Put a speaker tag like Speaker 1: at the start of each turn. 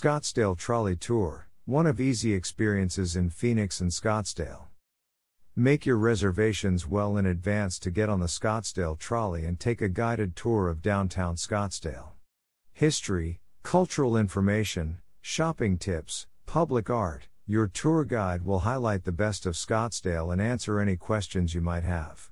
Speaker 1: Scottsdale Trolley Tour, one of easy experiences in Phoenix and Scottsdale. Make your reservations well in advance to get on the Scottsdale Trolley and take a guided tour of downtown Scottsdale. History, cultural information, shopping tips, public art, your tour guide will highlight the best of Scottsdale and answer any questions you might have.